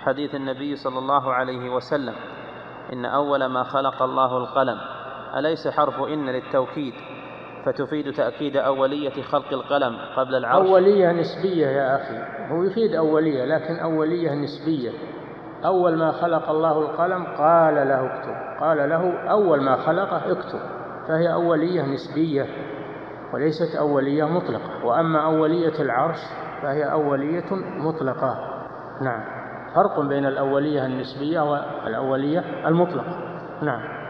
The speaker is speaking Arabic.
بحديث النبي صلى الله عليه وسلم إن أول ما خلق الله القلم أليس حرف إن للتوكيد؟ فتفيد تأكيد أولية خلق القلم قبل العرش؟ أولية نسبية يا أخي هو يفيد أولية لكن أولية نسبية. أول ما خلق الله القلم قال له اكتب قال له أول ما خلقه اكتب فهي أولية نسبية وليست أولية مطلقة وأما أولية العرش فهي أولية مطلقة. نعم. فرق بين الأولية النسبية والأولية المطلقة. نعم.